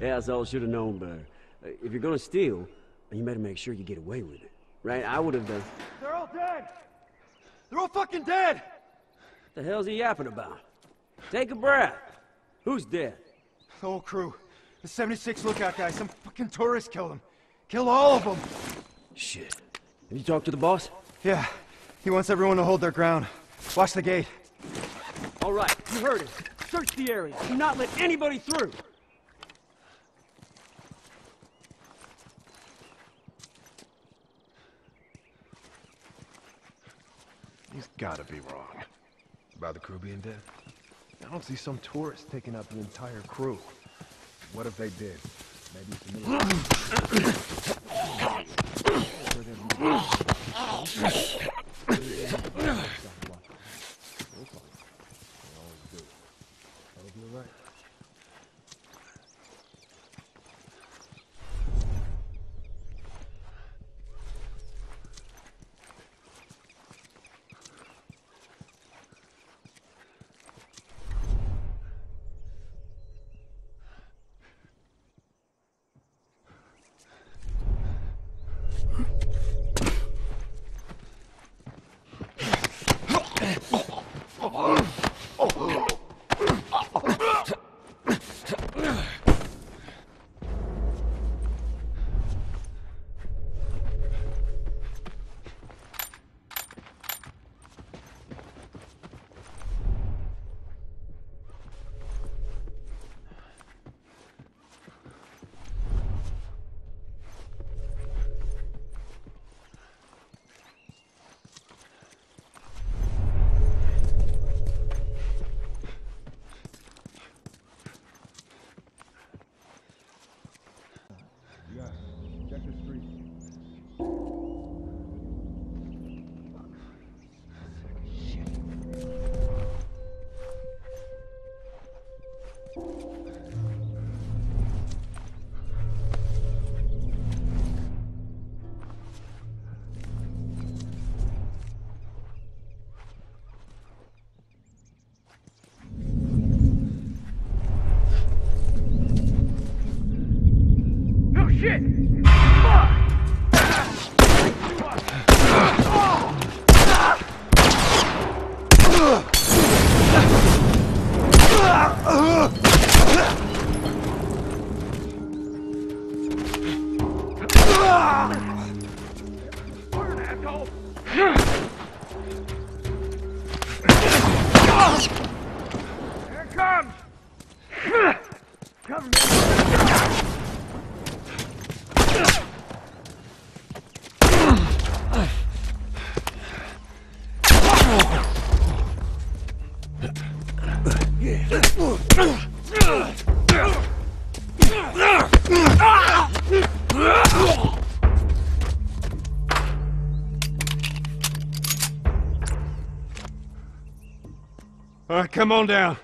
Asshole should have known better. Uh, If you're gonna steal, you better make sure you get away with it. Right? I would have done. They're all dead! They're all fucking dead! What the hell's he yapping about? Take a breath. Who's dead? The whole crew. The 76 lookout guy, some fucking tourist killed them. Kill all of them! Shit. Have you talked to the boss? Yeah, he wants everyone to hold their ground. Watch the gate. All right, you heard him. Search the area. Do not let anybody through. He's gotta be wrong. About the crew being dead? I don't see some tourists taking out the entire crew. What if they did? Maybe some military. Shit! Come on down.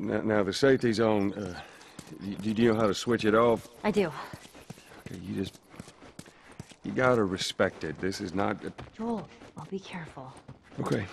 Now, now the safety's on. Uh, do you know how to switch it off? I do. Okay, you just... You gotta respect it. This is not... A... Joel, I'll be careful. Okay.